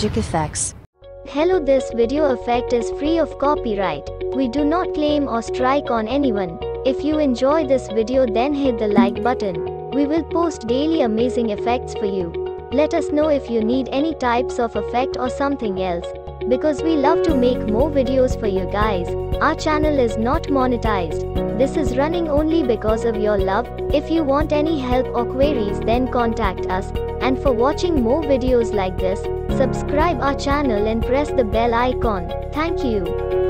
Magic Effects. Hello this video effect is free of copyright. We do not claim or strike on anyone. If you enjoy this video then hit the like button. We will post daily amazing effects for you. Let us know if you need any types of effect or something else. Because we love to make more videos for you guys. Our channel is not monetized. This is running only because of your love. If you want any help or queries then contact us. And for watching more videos like this, subscribe our channel and press the bell icon. Thank you.